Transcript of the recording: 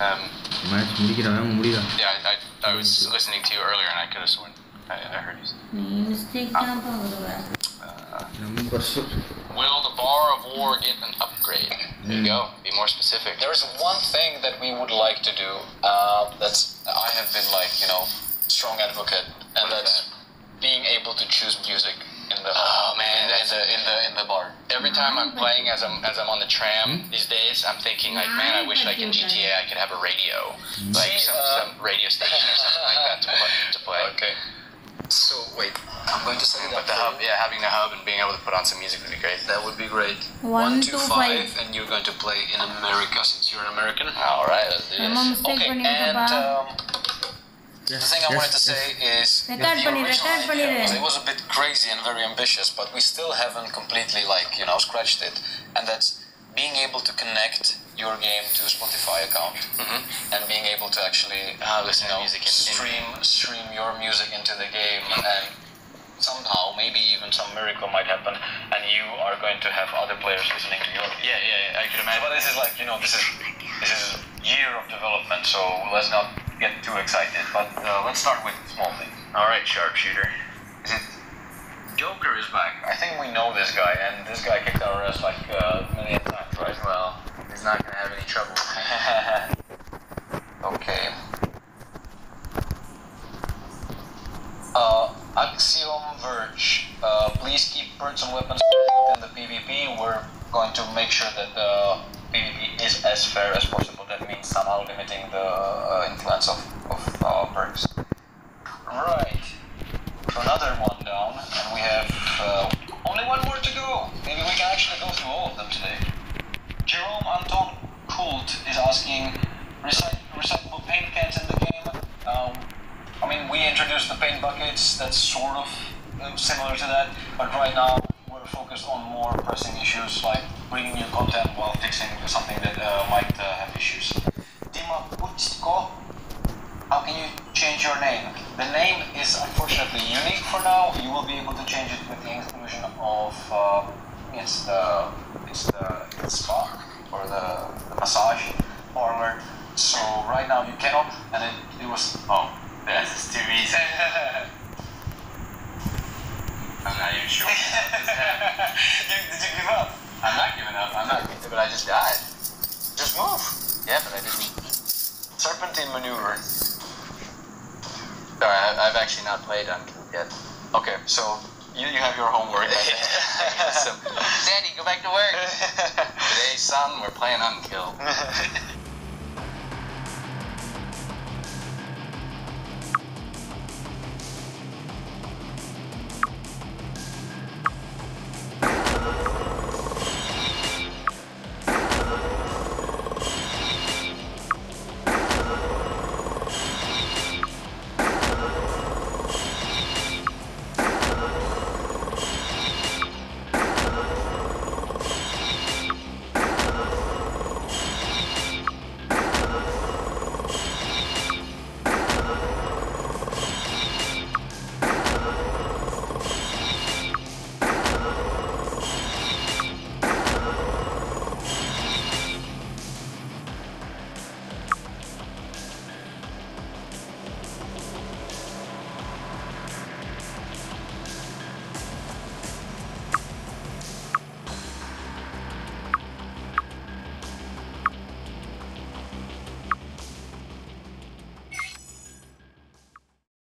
Um, yeah, I, I, I, was listening to you earlier and I could have sworn. I, I heard you. Say, um, uh, will the Bar of War get an upgrade? There you go. Be more specific. There is one thing that we would like to do uh, that's I have been like, you know, strong advocate, and that's being able to choose music in the in the bar. Every time I'm playing, as I'm as I'm on the tram hmm? these days, I'm thinking like, man, I wish like in GTA I could have a radio, hmm. like some, some radio station or something like that to play. Okay. So wait, I'm going to set it up. But the hub, yeah, having a hub and being able to put on some music would be great. That would be great. One two five, and you're going to play in America since you're an American. All right, let's do this. Okay, and. Um, Yes, the thing yes, I wanted to yes. say is the original idea was, it was a bit crazy and very ambitious, but we still haven't completely like you know scratched it, and that's being able to connect your game to a Spotify account mm-hmm. and being able to actually uh, listen you know, music stream in. stream your music into the game and somehow maybe even some miracle might happen and you are going to have other players listening to your. Yeah, yeah, yeah I can imagine. So, but this is like you know this is this is year of development, so let's not get too excited. But uh, let's start with small things. All right, sharpshooter. Is it Joker is back? I think we know this guy, and this guy kicked our ass like uh, a million times, right? Well, he's not gonna have any trouble. okay. Uh, Axiom Verge. Uh, please keep birds and weapons in the PvP. We're going to make sure that the Is as fair as possible. That means somehow limiting the uh, influence of, of uh, perks. Right. Another one down, and we have uh, only one more to go. Maybe we can actually go through all of them today. Jerome Anton Kult is asking, recite, recyclable paint cans in the game. Um, I mean, we introduced the paint buckets. That's sort of uh, similar to that, but right now on more pressing issues like bringing new content while fixing something that uh, might uh, have issues. Dima Putsko, how can you change your name? The name is unfortunately unique for now. You will be able to change it with the inclusion of um, it's the it's the it's spa or the, the massage parlor. So right now you cannot, and it, it was oh That's too easy. I'm not even sure. you, did you give up? I'm not giving up. I'm not, but I just died. Just move. Yeah, but I didn't. Serpentine maneuver. Sorry, I, I've actually not played Unkilled yet. Okay, so you, you have your homework. so, Daddy, go back to work. Today, son, we're playing Unkilled.